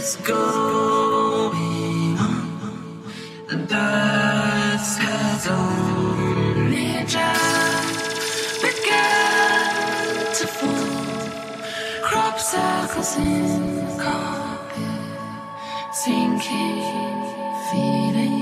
is going on. The dust has only just begun to fall. Crop circles in the carpet, sinking feeling.